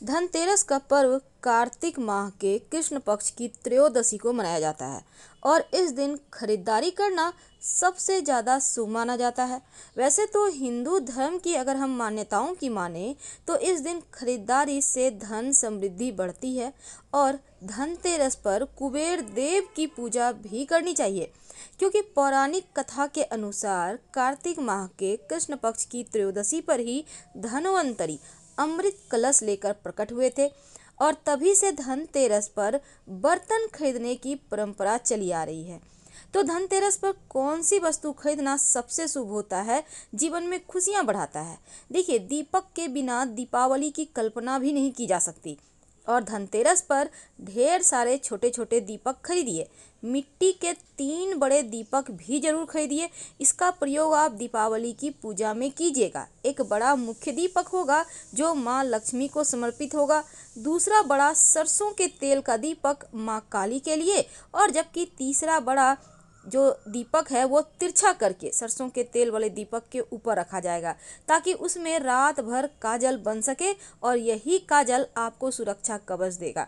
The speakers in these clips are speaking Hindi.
धनतेरस का पर्व कार्तिक माह के कृष्ण पक्ष की त्रयोदशी को मनाया जाता है और इस दिन खरीदारी करना सबसे ज़्यादा शुभ माना जाता है। वैसे तो हिंदू धर्म की अगर हम मान्यताओं की माने तो इस दिन खरीदारी से धन समृद्धि बढ़ती है और धनतेरस पर कुबेर देव की पूजा भी करनी चाहिए। क्योंकि पौराणिक कथा के अनुसार कार्तिक माह के कृष्ण पक्ष की त्रयोदशी पर ही धनवंतरी अमृत कलश लेकर प्रकट हुए थे और तभी से धनतेरस पर बर्तन खरीदने की परंपरा चली आ रही है। तो धनतेरस पर कौन सी वस्तु खरीदना सबसे शुभ होता है? जीवन में खुशियाँ बढ़ाता है। देखिए, दीपक के बिना दीपावली की कल्पना भी नहीं की जा सकती। और धनतेरस पर ढेर सारे छोटे छोटे दीपक खरीदिए। मिट्टी के तीन बड़े दीपक भी ज़रूर खरीदिए। इसका प्रयोग आप दीपावली की पूजा में कीजिएगा। एक बड़ा मुख्य दीपक होगा, जो माँ लक्ष्मी को समर्पित होगा। दूसरा बड़ा सरसों के तेल का दीपक माँ काली के लिए। और जबकि तीसरा बड़ा जो दीपक है, वो तिरछा करके, सरसों के तेल वाले दीपक के ऊपर रखा जाएगा, ताकि उसमें रात भर काजल बन सके और यही काजल आपको सुरक्षा कवच देगा।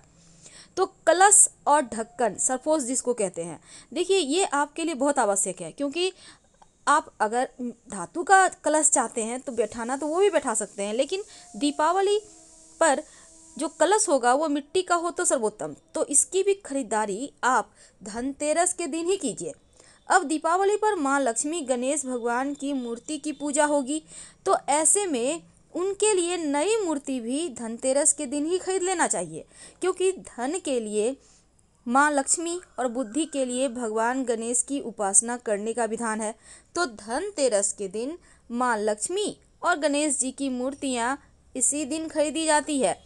तो कलश और ढक्कन सरपोज जिसको कहते हैं, देखिए ये आपके लिए बहुत आवश्यक है, क्योंकि आप अगर धातु का कलश चाहते हैं तो बैठाना तो वो भी बैठा सकते हैं, लेकिन दीपावली पर जो कलश होगा, वो मिट्टी का हो तो सर्वोत्तम। तो इसकी भी खरीदारी आप धनतेरस के दिन ही कीजिए। अब दीपावली पर माँ लक्ष्मी गणेश भगवान की मूर्ति की पूजा होगी। तो ऐसे में उनके लिए नई मूर्ति भी धनतेरस के दिन ही खरीद लेना चाहिए, क्योंकि धन के लिए, माँ लक्ष्मी और बुद्धि के लिए भगवान गणेश की उपासना करने का विधान है। तो धनतेरस के दिन माँ लक्ष्मी और गणेश जी की मूर्तियाँ इसी दिन खरीदी जाती है।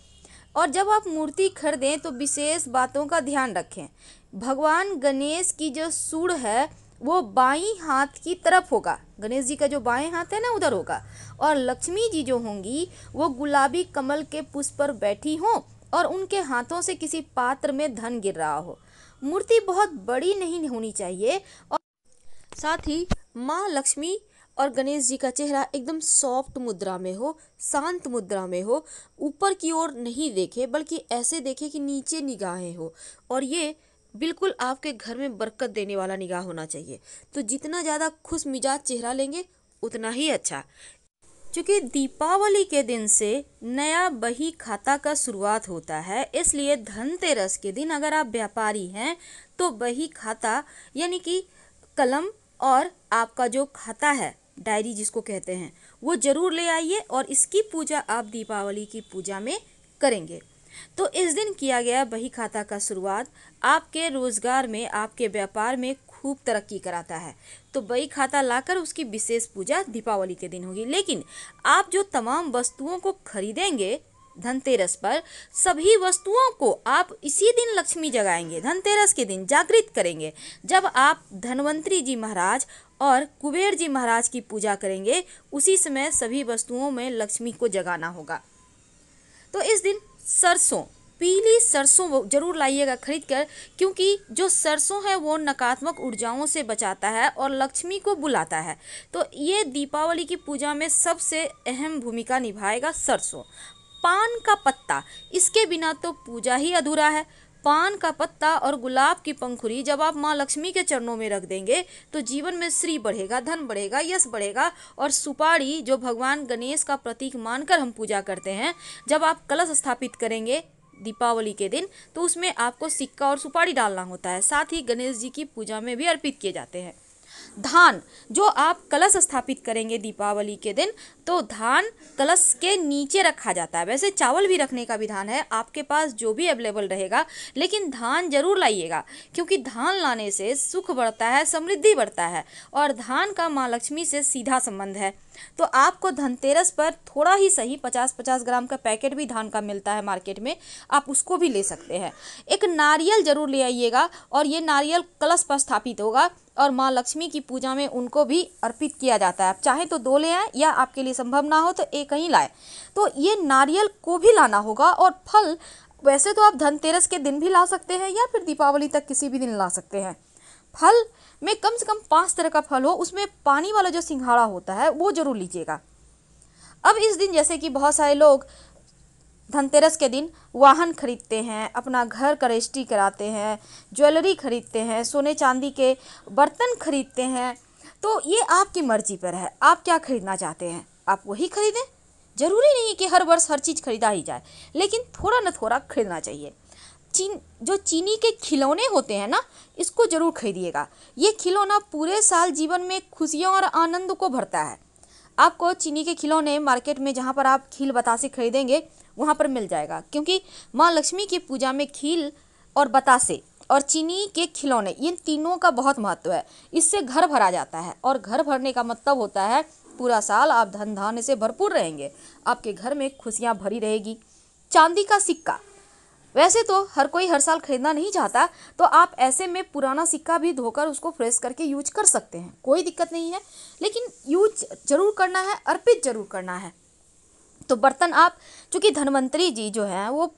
और जब आप मूर्ति खरीदें तो विशेष बातों का ध्यान रखें। भगवान गणेश की जो सूढ़ है वो बाई हाथ की तरफ़ होगा। गणेश जी का जो बाएँ हाथ है ना, उधर होगा। और लक्ष्मी जी जो होंगी, वो गुलाबी कमल के पुष्प पर बैठी हों और उनके हाथों से किसी पात्र में धन गिर रहा हो। मूर्ति बहुत बड़ी नहीं होनी चाहिए और साथ ही माँ लक्ष्मी और गणेश जी का चेहरा एकदम सॉफ्ट मुद्रा में हो, शांत मुद्रा में हो, ऊपर की ओर नहीं देखे, बल्कि ऐसे देखे कि नीचे निगाहें हो। और ये बिल्कुल आपके घर में बरकत देने वाला निगाह होना चाहिए। तो जितना ज़्यादा खुश मिजाज चेहरा लेंगे, उतना ही अच्छा। क्योंकि दीपावली के दिन से नया बही खाता का शुरुआत होता है, इसलिए धनतेरस के दिन अगर आप व्यापारी हैं तो बही खाता यानी कि कलम और आपका जो खाता है, डायरी जिसको कहते हैं, वो ज़रूर ले आइए और इसकी पूजा आप दीपावली की पूजा में करेंगे। तो इस दिन किया गया बही खाता का शुरुआत आपके रोज़गार में, आपके व्यापार में खूब तरक्की कराता है। तो बही खाता लाकर उसकी विशेष पूजा दीपावली के दिन होगी। लेकिन आप जो तमाम वस्तुओं को खरीदेंगे धनतेरस पर, सभी वस्तुओं को आप इसी दिन लक्ष्मी जगाएँगे, धनतेरस के दिन जागृत करेंगे। जब आप धनवंतरी जी महाराज और कुबेर जी महाराज की पूजा करेंगे, उसी समय सभी वस्तुओं में लक्ष्मी को जगाना होगा। तो इस दिन सरसों, पीली सरसों ज़रूर लाइएगा खरीद कर क्योंकि जो सरसों है वो नकारात्मक ऊर्जाओं से बचाता है और लक्ष्मी को बुलाता है। तो ये दीपावली की पूजा में सबसे अहम भूमिका निभाएगा सरसों। पान का पत्ता, इसके बिना तो पूजा ही अधूरा है। पान का पत्ता और गुलाब की पंखुरी जब आप माँ लक्ष्मी के चरणों में रख देंगे तो जीवन में श्री बढ़ेगा, धन बढ़ेगा, यश बढ़ेगा और सुपारी, जो भगवान गणेश का प्रतीक मानकर हम पूजा करते हैं, जब आप कलश स्थापित करेंगे दीपावली के दिन तो उसमें आपको सिक्का और सुपारी डालना होता है। साथ ही गणेश जी की पूजा में भी अर्पित किए जाते हैं। धान, जो आप कलश स्थापित करेंगे दीपावली के दिन तो धान कलश के नीचे रखा जाता है। वैसे चावल भी रखने का विधान है, आपके पास जो भी अवेलेबल रहेगा, लेकिन धान ज़रूर लाइएगा, क्योंकि धान लाने से सुख बढ़ता है, समृद्धि बढ़ता है, और धान का माँ लक्ष्मी से सीधा संबंध है। तो आपको धनतेरस पर थोड़ा ही सही पचास पचास ग्राम का पैकेट भी धान का मिलता है मार्केट में, आप उसको भी ले सकते हैं। एक नारियल ज़रूर ले आइएगा, और ये नारियल कलश पर स्थापित होगा, और माँ लक्ष्मी की पूजा में उनको भी अर्पित किया जाता है। आप चाहें तो दो ले आए, या आपके लिए संभव ना हो तो एक ही लाए। तो ये नारियल को भी लाना होगा और फल, वैसे तो आप धनतेरस के दिन भी ला सकते हैं या फिर दीपावली तक किसी भी दिन ला सकते हैं। फल में कम से कम पाँच तरह का फल हो, उसमें पानी वाला जो सिंघाड़ा होता है, वो ज़रूर लीजिएगा। अब इस दिन जैसे कि बहुत सारे लोग धनतेरस के दिन वाहन खरीदते हैं, अपना घर का रजिस्ट्री कराते हैं, ज्वेलरी खरीदते हैं, सोने चांदी के बर्तन खरीदते हैं तो ये आपकी मर्ज़ी पर है। आप क्या खरीदना चाहते हैं? आप वही खरीदें? ज़रूरी नहीं कि हर वर्ष हर चीज़ खरीदा ही जाए, लेकिन थोड़ा न थोड़ा खरीदना चाहिए। चीन, जो चीनी के खिलौने होते हैं ना, इसको ज़रूर खरीदिएगा। ये खिलौना पूरे साल जीवन में खुशियों और आनंद को भरता है। आपको चीनी के खिलौने मार्केट में जहाँ पर आप खील बतासे खरीदेंगे, वहाँ पर मिल जाएगा। क्योंकि माँ लक्ष्मी की पूजा में खील और बतासे और चीनी के खिलौने इन तीनों का बहुत महत्व है। इससे घर भरा जाता है और घर भरने का मतलब होता है पूरा साल आप धन धान्य से भरपूर रहेंगे। आपके घर में खुशियाँ भरी रहेगी। चांदी का सिक्का। वैसे तो हर कोई हर साल खरीदना नहीं चाहता तो आप ऐसे में पुराना सिक्का भी धोकर उसको फ्रेश करके यूज़ कर सकते हैं। कोई दिक्कत नहीं है, लेकिन यूज़ ज़रूर करना है, अर्पित ज़रूर करना है। तो बर्तन आप, चूँकि धनवंतरी जी जो हैं, वो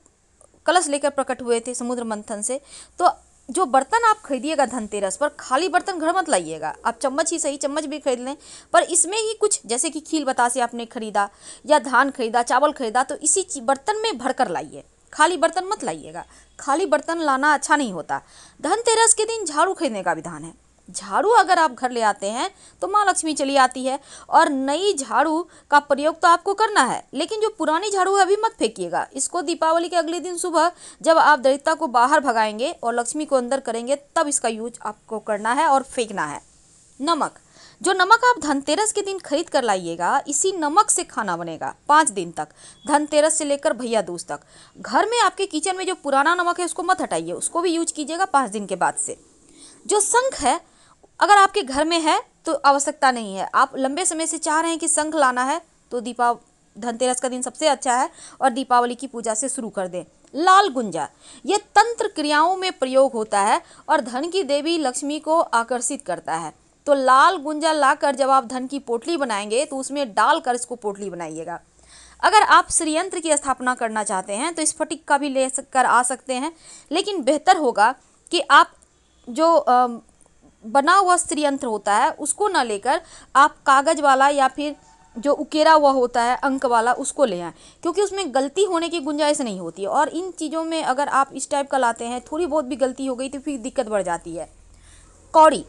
कलश लेकर प्रकट हुए थे समुद्र मंथन से तो जो बर्तन आप खरीदिएगा धनतेरस पर, खाली बर्तन घर मत लाइएगा। आप चम्मच ही सही चम्मच भी खरीद लें, पर इसमें ही कुछ, जैसे कि खील बता से आपने खरीदा, या धान खरीदा, चावल खरीदा तो इसी बर्तन में भर कर लाइए। खाली बर्तन मत लाइएगा। खाली बर्तन लाना अच्छा नहीं होता। धनतेरस के दिन झाड़ू खरीदने का विधान है। झाड़ू अगर आप घर ले आते हैं तो माँ लक्ष्मी चली आती है और नई झाड़ू का प्रयोग तो आपको करना है, लेकिन जो पुरानी झाड़ू है अभी मत फेंकिएगा। इसको दीपावली के अगले दिन सुबह जब आप दरिद्रता को बाहर भगाएँगे और लक्ष्मी को अंदर करेंगे, तब इसका यूज़ आपको करना है और फेंकना है। नमक। जो नमक आप धनतेरस के दिन खरीद कर लाइएगा, इसी नमक से खाना बनेगा, पाँच दिन तक। धनतेरस से लेकर भैया दूज तक। घर में आपके किचन में जो पुराना नमक है, उसको मत हटाइए, उसको भी यूज़ कीजिएगा पाँच दिन के बाद से। जो शंख है अगर आपके घर में है तो आवश्यकता नहीं है। आप लंबे समय से चाह रहे हैं कि शंख लाना है तो दीपा धनतेरस का दिन सबसे अच्छा है और दीपावली की पूजा से शुरू कर दें। लाल गुंजा। ये तंत्र क्रियाओं में प्रयोग होता है और धन की देवी लक्ष्मी को आकर्षित करता है। तो लाल गुंजा लाकर जब आप धन की पोटली बनाएँगे तो उसमें डालकर इसको पोटली बनाइएगा। अगर आप श्रीयंत्र की स्थापना करना चाहते हैं तो स्फटिक का भी ले कर आ सकते हैं, लेकिन बेहतर होगा कि आप जो बना हुआ स्त्रीयंत्र होता है, उसको ना लेकर आप कागज़ वाला या फिर जो उकेरा हुआ होता है, अंक वाला, उसको ले आए। क्योंकि उसमें गलती होने की गुंजाइश नहीं होती है। और इन चीज़ों में अगर आप इस टाइप का लाते हैं, थोड़ी बहुत भी गलती हो गई तो फिर दिक्कत बढ़ जाती है। कौड़ी।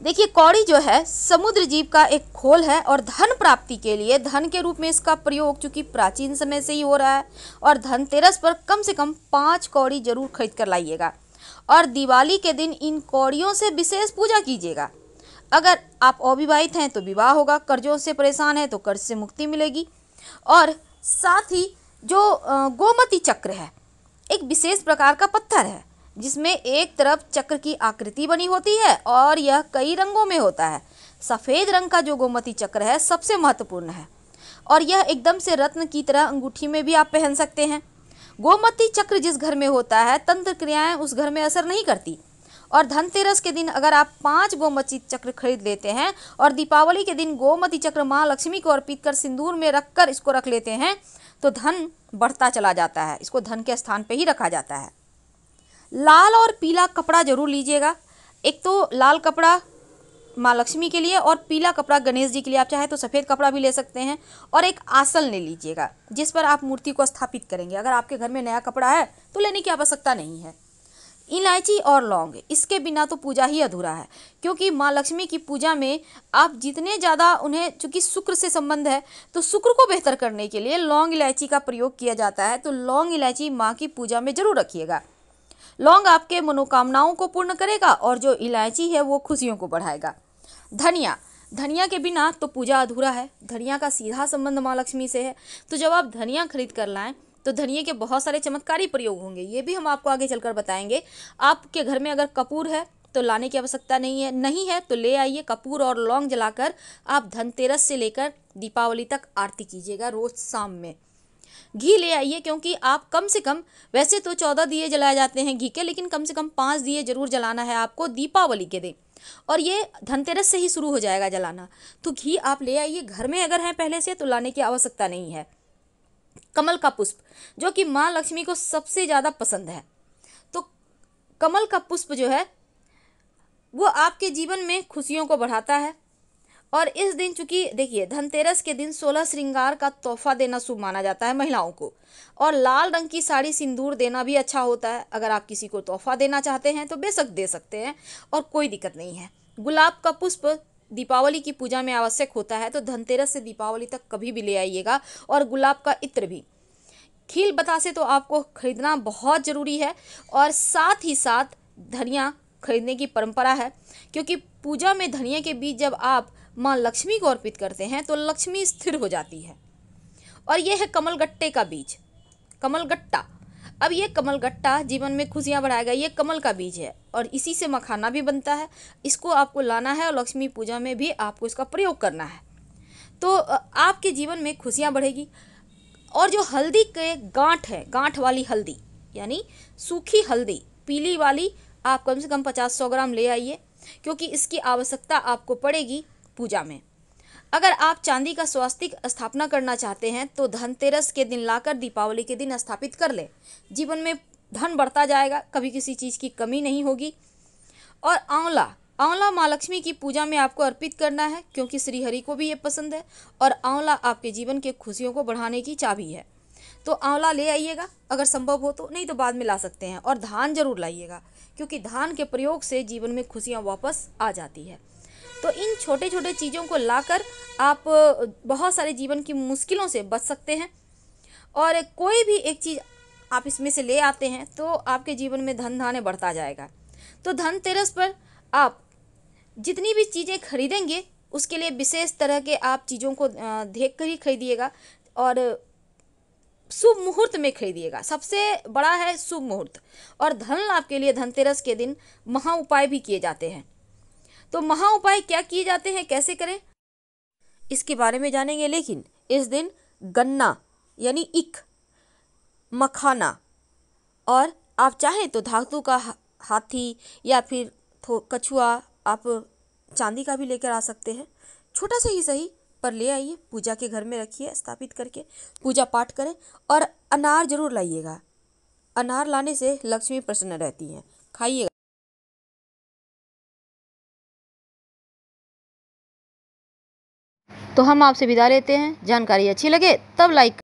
देखिए, कौड़ी जो है, समुद्र जीव का एक खोल है और धन प्राप्ति के लिए, धन के रूप में इसका प्रयोग चूँकि प्राचीन समय से ही हो रहा है और धनतेरस पर कम से कम पाँच कौड़ी ज़रूर खरीद कर लाइएगा। और दिवाली के दिन इन कौड़ियों से विशेष पूजा कीजिएगा। अगर आप अविवाहित हैं तो विवाह होगा, कर्जों से परेशान हैं तो कर्ज से मुक्ति मिलेगी। और साथ ही जो गोमती चक्र है, एक विशेष प्रकार का पत्थर है, जिसमें एक तरफ़ चक्र की आकृति बनी होती है और यह कई रंगों में होता है। सफ़ेद रंग का जो गोमती चक्र है, सबसे महत्वपूर्ण है। और यह एकदम से रत्न की तरह अंगूठी में भी आप पहन सकते हैं। गोमती चक्र जिस घर में होता है, तंत्र क्रियाएँ उस घर में असर नहीं करती। और धनतेरस के दिन अगर आप पाँच गोमती चक्र खरीद लेते हैं और दीपावली के दिन गोमती चक्र माँ लक्ष्मी को अर्पित कर सिंदूर में रखकर इसको रख लेते हैं तो धन बढ़ता चला जाता है। इसको धन के स्थान पर ही रखा जाता है। लाल और पीला कपड़ा ज़रूर लीजिएगा। एक तो लाल कपड़ा माँ लक्ष्मी के लिए और पीला कपड़ा गणेश जी के लिए आप चाहे तो सफ़ेद कपड़ा भी ले सकते हैं और एक आसन ले लीजिएगा, जिस पर आप मूर्ति को स्थापित करेंगे। अगर आपके घर में नया कपड़ा है तो लेने की आवश्यकता नहीं है। इलायची और लौंग, इसके बिना तो पूजा ही अधूरा है, क्योंकि माँ लक्ष्मी की पूजा में आप जितने ज़्यादा उन्हें, चूँकि शुक्र से संबंध है तो शुक्र को बेहतर करने के लिए लौंग इलायची का प्रयोग किया जाता है। तो लौंग इलायची माँ की पूजा में ज़रूर रखिएगा। लौंग आपके मनोकामनाओं को पूर्ण करेगा और जो इलायची है वो खुशियों को बढ़ाएगा। धनिया। धनिया के बिना तो पूजा अधूरा है। धनिया का सीधा संबंध माँ लक्ष्मी से है। तो जब आप धनिया खरीद कर लाएँ तो धनिया के बहुत सारे चमत्कारी प्रयोग होंगे। ये भी हम आपको आगे चलकर बताएँगे। आपके घर में अगर कपूर है तो लाने की आवश्यकता नहीं है। नहीं है तो ले आइए कपूर और लौंग जलाकर आप धनतेरस से लेकर दीपावली तक आरती कीजिएगा रोज शाम में। घी ले आइए, क्योंकि आप कम से कम, वैसे तो चौदह दिए जलाए जाते हैं घी के, लेकिन कम से कम पाँच दिए ज़रूर जलाना है आपको दीपावली के दिन। और ये धनतेरस से ही शुरू हो जाएगा जलाना। तो घी आप ले आइए, घर में अगर है पहले से तो लाने की आवश्यकता नहीं है। कमल का पुष्प, जो कि माँ लक्ष्मी को सबसे ज़्यादा पसंद है। तो कमल का पुष्प जो है, वो आपके जीवन में खुशियों को बढ़ाता है और इस दिन चूँकि, देखिए, धनतेरस के दिन सोलह श्रृंगार का तोहफा देना शुभ माना जाता है महिलाओं को। और लाल रंग की साड़ी सिंदूर देना भी अच्छा होता है। अगर आप किसी को तोहफा देना चाहते हैं तो बेशक दे सकते हैं और कोई दिक्कत नहीं है। गुलाब का पुष्प दीपावली की पूजा में आवश्यक होता है तो धनतेरस से दीपावली तक कभी भी ले आइएगा और गुलाब का इत्र भी। खील बतासे तो आपको खरीदना बहुत ज़रूरी है और साथ ही साथ धनिया खरीदने की परंपरा है, क्योंकि पूजा में धनिया के बीज जब आप माँ लक्ष्मी को अर्पित करते हैं तो लक्ष्मी स्थिर हो जाती है। और यह है कमलगट्टे का बीज, कमलगट्टा। अब ये कमलगट्टा जीवन में खुशियाँ बढ़ाएगा ये कमल का बीज है और इसी से मखाना भी बनता है। इसको आपको लाना है और लक्ष्मी पूजा में भी आपको इसका प्रयोग करना है। तो आपके जीवन में खुशियाँ बढ़ेगी और जो हल्दी के गांठ है, गांठ वाली हल्दी, यानी सूखी हल्दी, पीली वाली, आप कम से कम पचास सौ ग्राम ले आइए, क्योंकि इसकी आवश्यकता आपको पड़ेगी। पूजा में। अगर आप चांदी का स्वास्तिक स्थापना करना चाहते हैं तो धनतेरस के दिन लाकर दीपावली के दिन स्थापित कर ले। जीवन में धन बढ़ता जाएगा, कभी किसी चीज़ की कमी नहीं होगी। और आंवला आंवला माँ लक्ष्मी की पूजा में आपको अर्पित करना है, क्योंकि श्री हरि को भी ये पसंद है, और आंवला आपके जीवन के खुशियों को बढ़ाने की चाबी है। तो आंवला ले आइएगा, अगर संभव हो तो नहीं तो बाद में ला सकते हैं, और धान ज़रूर लाइएगा, क्योंकि धान के प्रयोग से जीवन में खुशियाँ वापस आ जाती है। तो इन छोटे छोटे चीज़ों को लाकर आप बहुत सारे जीवन की मुश्किलों से बच सकते हैं। और कोई भी एक चीज़ आप इसमें से ले आते हैं तो आपके जीवन में धन धाने बढ़ता जाएगा। तो धनतेरस पर आप जितनी भी चीज़ें खरीदेंगे, उसके लिए विशेष तरह के आप चीज़ों को देख कर ही खरीदिएगा और शुभ मुहूर्त में खरीदिएगा। सबसे बड़ा है शुभ मुहूर्त। और धन लाभ के लिए धनतेरस के दिन महा उपाय भी किए जाते हैं। तो महा उपाय क्या किए जाते हैं, कैसे करें? इसके बारे में जानेंगे, लेकिन इस दिन गन्ना, यानी इक मखाना, और आप चाहें तो धातु का हाथी या फिर कछुआ, आप चांदी का भी लेकर आ सकते हैं। छोटा सा ही सही, पर ले आइए, पूजा के घर में रखिए, स्थापित करके पूजा पाठ करें, और अनार ज़रूर लाइएगा। अनार लाने से लक्ष्मी प्रसन्न रहती हैं। खाइएगा। तो हम आपसे विदा लेते हैं। जानकारी अच्छी लगे तब लाइक